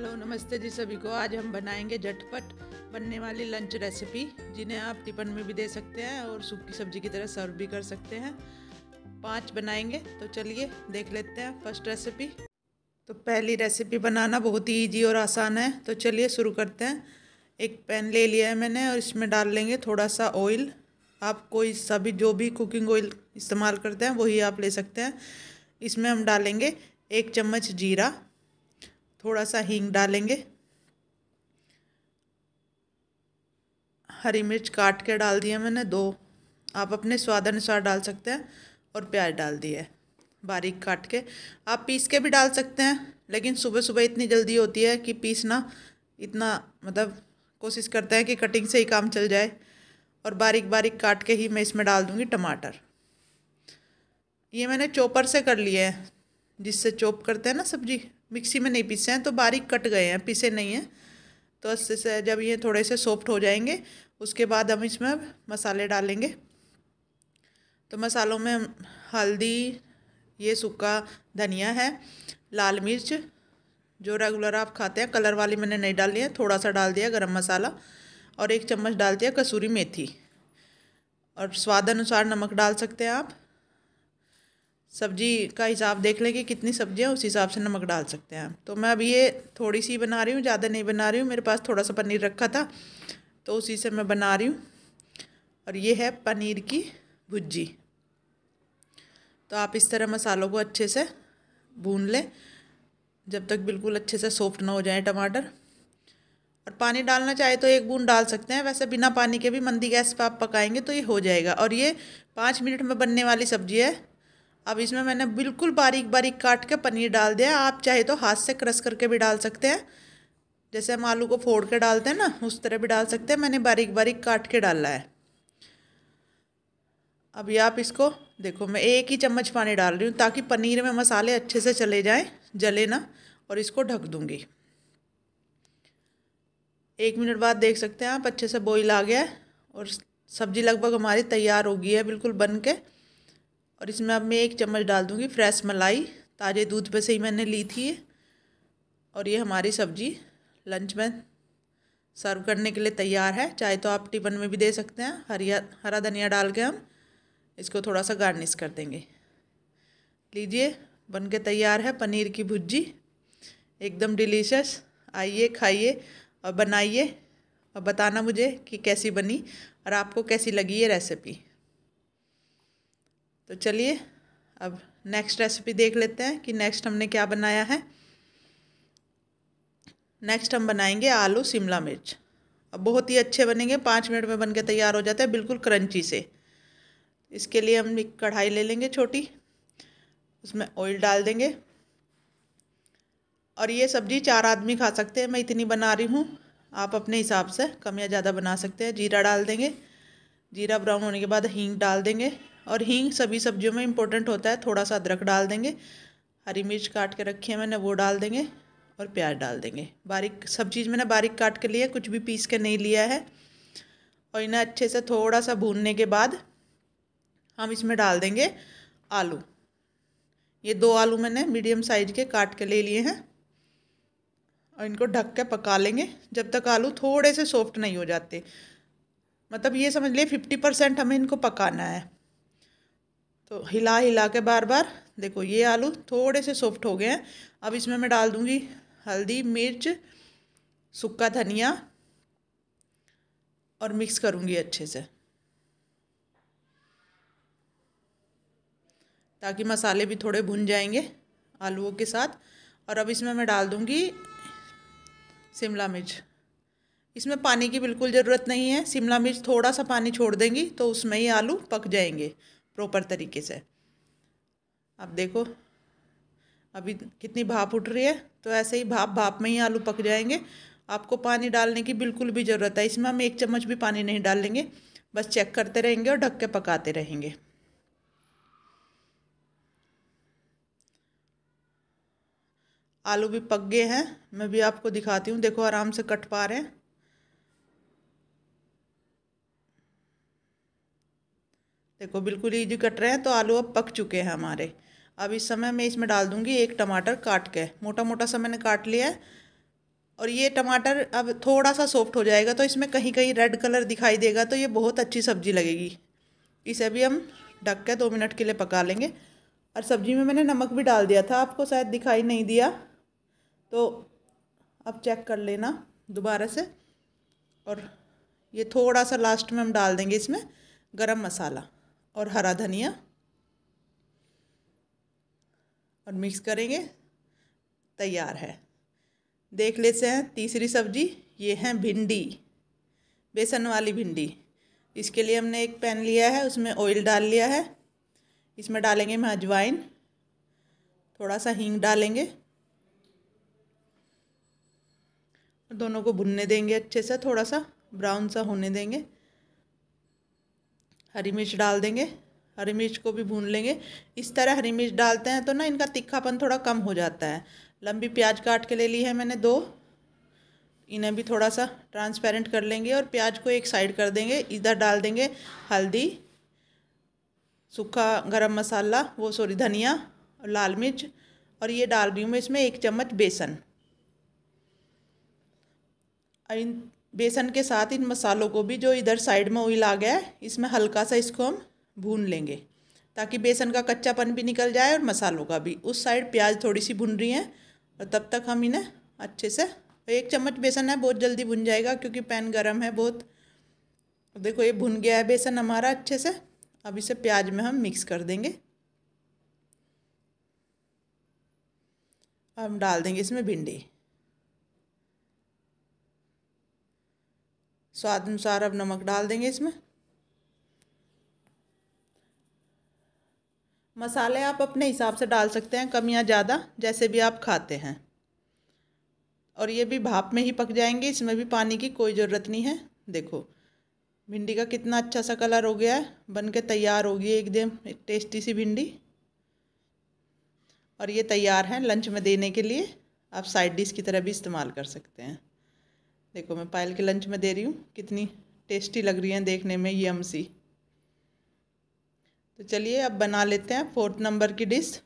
Hello, नमस्ते जी सभी को। आज हम बनाएँगे झटपट बनने वाली लंच रेसिपी जिन्हें आप टिफ़िन में भी दे सकते हैं और सूखी सब्ज़ी की तरह सर्व भी कर सकते हैं। पाँच बनाएँगे तो चलिए देख लेते हैं फ़र्स्ट रेसिपी तो पहली रेसिपी बनाना बहुत ही ईजी और आसान है। तो चलिए शुरू करते हैं। एक पैन ले लिया है मैंने और इसमें डाल लेंगे थोड़ा सा ऑयल आप कोई सा भी, जो भी कुकिंग ऑयल इस्तेमाल करते हैं, वही आप ले सकते हैं। इसमें हम डालेंगे एक चम्मच जीरा। थोड़ा सा हींग डालेंगे। हरी मिर्च काट के डाल दिया मैंने, दो। आप अपने स्वाद अनुसार डाल सकते हैं और प्याज डाल दिया बारीक काट के। आप पीस के भी डाल सकते हैं, लेकिन सुबह सुबह इतनी जल्दी होती है कि पीसना इतना मतलब कोशिश करते हैं कि कटिंग से ही काम चल जाए। और बारीक बारीक काट के ही मैं इसमें डाल दूँगी टमाटर। ये मैंने चॉपर से कर लिए हैं, जिससे चॉप करते हैं ना सब्ज़ी। मिक्सी में नहीं पीसे हैं तो बारीक कट गए हैं, पीसे नहीं हैं। तो अच्छे से जब ये थोड़े से सॉफ्ट हो जाएँगे, उसके बाद हम इसमें मसाले डालेंगे। तो मसालों में हल्दी, ये सूखा धनिया है, लाल मिर्च, जो रेगुलर आप खाते हैं कलर वाली मैंने नहीं डाली है थोड़ा सा डाल दिया गरम मसाला, और एक चम्मच डाल दिया कसूरी मेथी। और स्वाद अनुसार नमक डाल सकते हैं आप। सब्ज़ी का हिसाब देख लें कि कितनी सब्ज़ियाँ उस हिसाब से नमक डाल सकते हैं। तो मैं अब ये थोड़ी सी बना रही हूँ, ज़्यादा नहीं बना रही हूँ, मेरे पास थोड़ा सा पनीर रखा था तो उसी से मैं बना रही हूँ। और ये है पनीर की भुज्जी तो आप इस तरह मसालों को अच्छे से भून लें, जब तक बिल्कुल अच्छे से सॉफ्ट ना हो जाए टमाटर। और पानी डालना चाहे तो एक बूंद डाल सकते हैं, वैसे बिना पानी के भी मंदी गैस पर आप पकाएँगे तो ये हो जाएगा। और ये पाँच मिनट में बनने वाली सब्ज़ी है अब इसमें मैंने बिल्कुल बारीक बारीक काट के पनीर डाल दिया आप चाहे तो हाथ से क्रश करके भी डाल सकते हैं। जैसे हम आलू को फोड़ के डालते हैं ना, उस तरह भी डाल सकते हैं। मैंने बारीक बारीक काट के डाला है। अभी आप इसको, देखो मैं एक ही चम्मच पानी डाल रही हूँ ताकि पनीर में मसाले अच्छे से चले जाएँ, जले ना, और इसको ढक दूँगी। एक मिनट बाद देख सकते हैं आप, अच्छे से बॉईल आ गया है और सब्ज़ी लगभग हमारी तैयार हो गई है, बिल्कुल बन के। और इसमें अब मैं एक चम्मच डाल दूँगी फ्रेश मलाई। ताज़े दूध पे से ही मैंने ली थी और ये हमारी सब्ज़ी लंच में सर्व करने के लिए तैयार है। चाहे तो आप टिफन में भी दे सकते हैं। हरिया, हरा धनिया डाल के हम इसको थोड़ा सा गार्निश कर देंगे। लीजिए, बन के तैयार है पनीर की भुज्जी एकदम डिलीशियस। आइए, खाइए और बनाइए। और बताना मुझे कि कैसी बनी और आपको कैसी लगी ये रेसिपी। तो चलिए, अब नेक्स्ट रेसिपी देख लेते हैं कि नेक्स्ट हमने क्या बनाया है। नेक्स्ट हम बनाएँगे आलू, शिमला मिर्च। अब बहुत ही अच्छे बनेंगे, पाँच मिनट में बन के तैयार हो जाता है, बिल्कुल क्रंची से। इसके लिए हम एक कढ़ाई ले लेंगे छोटी। उसमें ऑयल डाल देंगे। और ये सब्ज़ी चार आदमी खा सकते हैं, मैं इतनी बना रही हूँ। आप अपने हिसाब से कम या ज़्यादा बना सकते हैं। जीरा डाल देंगे। जीरा ब्राउन होने के बाद हींग डाल देंगे। और हींग सभी सब्जियों में इम्पोर्टेंट होता है। थोड़ा सा अदरक डाल देंगे, हरी मिर्च काट के रखी है मैंने, वो डाल देंगे और प्याज डाल देंगे। बारीक सब चीज़ मैंने बारीक काट के लिया कुछ भी पीस के नहीं लिया है। और इन्हें अच्छे से थोड़ा सा भूनने के बाद हम इसमें डाल देंगे आलू। ये दो आलू मैंने मीडियम साइज़ के काट के ले लिए हैं और इनको ढक के पका लेंगे। जब तक आलू थोड़े से सॉफ्ट नहीं हो जाते मतलब ये समझ लिए फिफ्टी परसेंट हमें इनको पकाना है। तो हिला हिला के बार बार। देखो, ये आलू थोड़े से सॉफ्ट हो गए हैं। अब इसमें मैं डाल दूँगी हल्दी, मिर्च, सूखा धनिया और मिक्स करूँगी अच्छे से। ताकि मसाले भी थोड़े भुन जाएँगे आलूओं के साथ। और अब इसमें मैं डाल दूँगी शिमला मिर्च। इसमें पानी की बिल्कुल ज़रूरत नहीं है। शिमला मिर्च थोड़ा सा पानी छोड़ देंगी तो उसमें ही आलू पक जाएँगे। प्रॉपर तरीके से। अब देखो, अभी कितनी भाप उठ रही है तो ऐसे ही भाप भाप में ही आलू पक जाएँगे। आपको पानी डालने की बिल्कुल भी ज़रूरत है, इसमें हम एक चम्मच भी पानी नहीं डाल लेंगे बस चेक करते रहेंगे और ढक के पकाते रहेंगे। आलू भी पक गए हैं, मैं भी आपको दिखाती हूँ, देखो आराम से कट पा रहे हैं। देखो, बिल्कुल ईजी कट रहे हैं तो आलू अब पक चुके हैं हमारे। अब इस समय मैं इसमें डाल दूँगी एक टमाटर काट के। मोटा मोटा सा मैंने काट लिया है। और ये टमाटर अब थोड़ा सा सॉफ्ट हो जाएगा तो इसमें कहीं कहीं रेड कलर दिखाई देगा तो ये बहुत अच्छी सब्ज़ी लगेगी। इसे भी हम ढक के दो मिनट के लिए पका लेंगे। और सब्ज़ी में मैंने नमक भी डाल दिया था, आपको शायद दिखाई नहीं दिया। तो अब चेक कर लेना दोबारा से। और ये थोड़ा सा लास्ट में हम डाल देंगे इसमें गरम मसाला। और हरा धनिया। और मिक्स करेंगे। तैयार है। देख लेते हैं, तीसरी सब्ज़ी, ये है भिंडी, बेसन वाली भिंडी। इसके लिए हमने एक पैन लिया है, उसमें ऑयल डाल लिया है। इसमें डालेंगे हम अजवाइन। थोड़ा सा हींग डालेंगे। दोनों को भुनने देंगे अच्छे से थोड़ा सा ब्राउन सा होने देंगे। हरी मिर्च डाल देंगे, हरी मिर्च को भी भून लेंगे। इस तरह हरी मिर्च डालते हैं तो ना इनका तिखापन थोड़ा कम हो जाता है। लंबी प्याज काट के ले ली है मैंने दो। इन्हें भी थोड़ा सा ट्रांसपेरेंट कर लेंगे और प्याज को एक साइड कर देंगे, इधर डाल देंगे हल्दी, सूखा गरम मसाला, वो सॉरी धनिया और लाल मिर्च और ये डाल रही हूँ मैं इसमें एक चम्मच बेसन। इन बेसन के साथ इन मसालों को भी जो इधर साइड में ऑयल आ गया है, इसमें हल्का सा इसको हम भून लेंगे, ताकि बेसन का कच्चापन भी निकल जाए और मसालों का भी। उस साइड प्याज थोड़ी सी भुन रही है, और तब तक हम इन्हें अच्छे से एक चम्मच बेसन है, बहुत जल्दी भुन जाएगा, क्योंकि पैन गर्म है बहुत। देखो, ये भुन गया है बेसन हमारा अच्छे से। अब इसे प्याज में हम मिक्स कर देंगे। हम डाल देंगे इसमें भिंडी। स्वाद अनुसार अब नमक डाल देंगे इसमें। मसाले आप अपने हिसाब से डाल सकते हैं, कम या ज़्यादा, जैसे भी आप खाते हैं। और ये भी भाप में ही पक जाएँगे, इसमें भी पानी की कोई ज़रूरत नहीं है। देखो, भिंडी का कितना अच्छा सा कलर हो गया है बन के तैयार हो गई एकदम टेस्टी सी भिंडी। और ये तैयार है लंच में देने के लिए, आप साइड डिश की तरह भी इस्तेमाल कर सकते हैं। देखो, मैं पायल के लंच में दे रही हूँ। कितनी टेस्टी लग रही हैं देखने में यम सी। तो चलिए, अब बना लेते हैं फोर्थ नंबर की डिश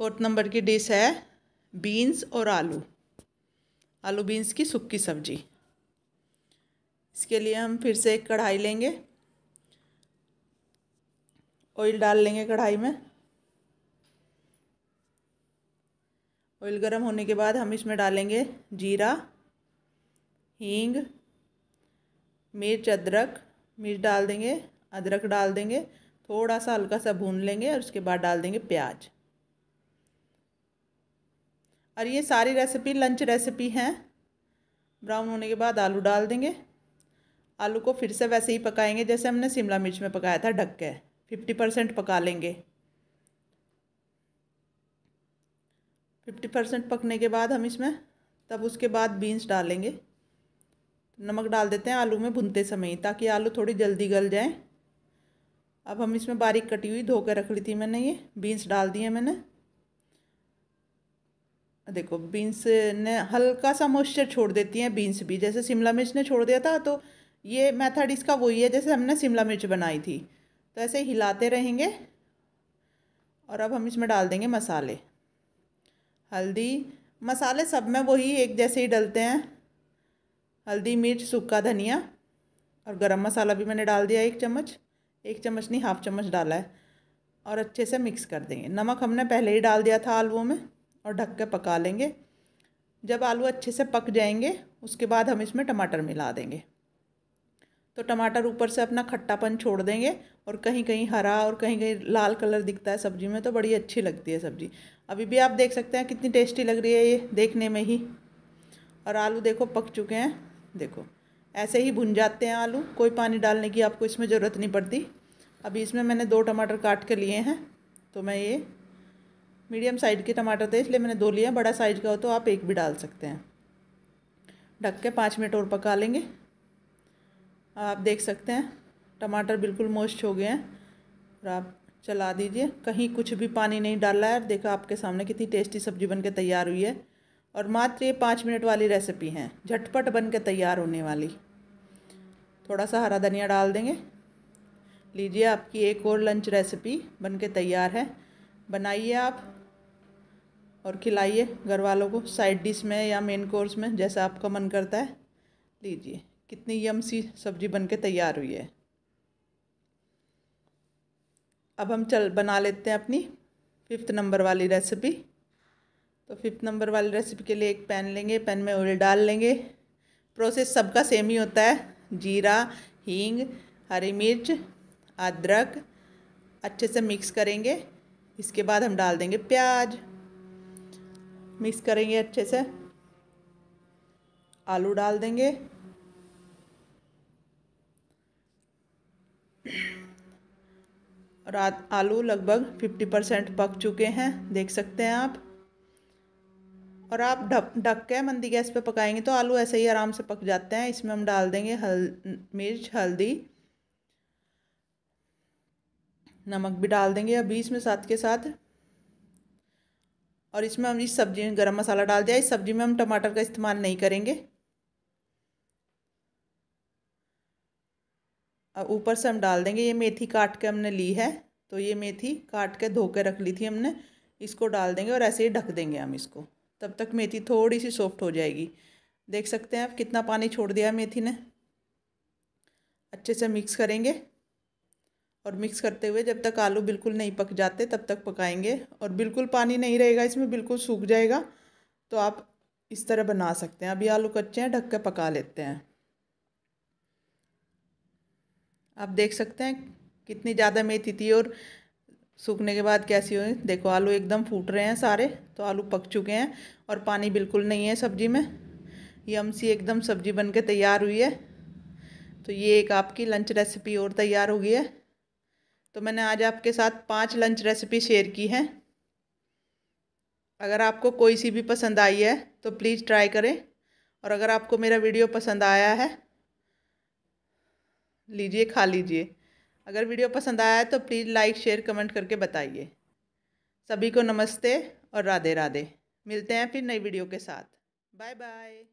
फोर्थ नंबर की डिश है बीन्स और आलू। आलू बीन्स की सूखी सब्ज़ी। इसके लिए हम फिर से एक कढ़ाई लेंगे। ऑयल डाल लेंगे कढ़ाई में। ऑयल गर्म होने के बाद हम इसमें डालेंगे जीरा। हींग, मिर्च, अदरक, मिर्च डाल देंगे, अदरक डाल देंगे थोड़ा सा हल्का सा भून लेंगे और उसके बाद डाल देंगे प्याज। और ये सारी रेसिपी लंच रेसिपी हैं। ब्राउन होने के बाद आलू डाल देंगे। आलू को फिर से वैसे ही पकाएँगे, जैसे हमने शिमला मिर्च में पकाया था, ढक के। फिफ्टी परसेंट पका लेंगे। फिफ्टी परसेंट पकने के बाद हम इसमें, तब उसके बाद बीन्स डालेंगे। नमक डाल देते हैं आलू में भुनते समय, ताकि आलू थोड़ी जल्दी गल जाए। अब हम इसमें बारीक कटी हुई धो कर रख ली थी मैंने ये, बीन्स डाल दिए मैंने। देखो, बीन्स ने हल्का सा मॉइस्चर छोड़ देती हैं बीन्स भी, जैसे शिमला मिर्च ने छोड़ दिया था तो ये मेथड इसका वही है जैसे हमने शिमला मिर्च बनाई थी। तो ऐसे हिलाते रहेंगे, और अब हम इसमें डाल देंगे मसाले। हल्दी, मसाले सब में वही एक जैसे ही डलते हैं। हल्दी, मिर्च, सूखा धनिया और गरम मसाला भी मैंने डाल दिया एक चम्मच। एक चम्मच नहीं, हाफ़ चम्मच डाला है और अच्छे से मिक्स कर देंगे। नमक हमने पहले ही डाल दिया था आलुओं में और ढक के पका लेंगे। जब आलू अच्छे से पक जाएँगे, उसके बाद हम इसमें टमाटर मिला देंगे। तो टमाटर ऊपर से अपना खट्टापन छोड़ देंगे और कहीं कहीं हरा और कहीं कहीं लाल कलर दिखता है सब्ज़ी में तो बड़ी अच्छी लगती है सब्ज़ी। अभी भी आप देख सकते हैं कितनी टेस्टी लग रही है ये देखने में ही। और आलू देखो पक चुके हैं। देखो। ऐसे ही भुन जाते हैं आलू, कोई पानी डालने की आपको इसमें ज़रूरत नहीं पड़ती। अभी इसमें मैंने दो टमाटर काट के लिए हैं तो मैं ये मीडियम साइज़ के टमाटर थे, इसलिए मैंने दो लिए बड़ा साइज़ का हो तो आप एक भी डाल सकते हैं। ढक के पाँच मिनट और पका लेंगे। आप देख सकते हैं, टमाटर बिल्कुल मोस्ट हो गए हैं। और आप चला दीजिए, कहीं कुछ भी पानी नहीं डाला है। देखो आपके सामने कितनी टेस्टी सब्ज़ी बन के तैयार हुई है। और मात्र ये पाँच मिनट वाली रेसिपी हैं। झटपट बन के तैयार होने वाली। थोड़ा सा हरा धनिया डाल देंगे। लीजिए आपकी एक और लंच रेसिपी बन के तैयार है। बनाइए आप और खिलाइए घर वालों को साइड डिश में या मेन कोर्स में, जैसा आपका मन करता है। लीजिए, कितनी यम सी सब्ज़ी बन के तैयार हुई है। अब हम चल, बना लेते हैं अपनी फिफ्थ नंबर वाली रेसिपी तो फिफ्थ नंबर वाली रेसिपी के लिए एक पैन लेंगे पैन में ऑयल डाल लेंगे। प्रोसेस सबका सेम ही होता है। जीरा, हींग, हरी मिर्च, अदरक अच्छे से मिक्स करेंगे। इसके बाद हम डाल देंगे प्याज। मिक्स करेंगे अच्छे से। आलू डाल देंगे। और आलू लगभग फिफ्टी परसेंट पक चुके हैं। देख सकते हैं आप। और आप ढक ढक के मंदी गैस पे पकाएँगे तो आलू ऐसे ही आराम से पक जाते हैं। इसमें हम डाल देंगे हल, मिर्च, हल्दी, नमक भी डाल देंगे अभी इसमें साथ के साथ। और इसमें हम इस सब्ज़ी में गरम मसाला डाल दिया। इस सब्ज़ी में हम टमाटर का इस्तेमाल नहीं करेंगे। अब ऊपर से हम डाल देंगे। ये मेथी काट के हमने ली है तो ये मेथी काट के धो के रख ली थी हमने। इसको डाल देंगे और ऐसे ही ढक देंगे हम इसको। तब तक मेथी थोड़ी सी सॉफ्ट हो जाएगी। देख सकते हैं आप कितना पानी छोड़ दिया मेथी ने। अच्छे से मिक्स करेंगे। और मिक्स करते हुए जब तक आलू बिल्कुल नहीं पक जाते तब तक पकाएँगे। और बिल्कुल पानी नहीं रहेगा इसमें, बिल्कुल सूख जाएगा। तो आप इस तरह बना सकते हैं। अभी आलू कच्चे हैं, ढक के पका लेते हैं। आप देख सकते हैं कितनी ज़्यादा मेथी थी और सूखने के बाद कैसी हुई? देखो, आलू एकदम फूट रहे हैं सारे तो आलू पक चुके हैं और पानी बिल्कुल नहीं है सब्ज़ी में। यम सी एकदम सब्ज़ी बन के तैयार हुई है। तो ये एक आपकी लंच रेसिपी और तैयार हो गई है। तो मैंने आज आपके साथ पाँच लंच रेसिपी शेयर की है। अगर आपको कोई सी भी पसंद आई है तो प्लीज़ ट्राई करें। और अगर आपको मेरा वीडियो पसंद आया है, लीजिए, खा लीजिए। अगर वीडियो पसंद आया तो प्लीज़ लाइक, शेयर, कमेंट करके बताइए। सभी को नमस्ते और राधे राधे मिलते हैं फिर नई वीडियो के साथ। Bye bye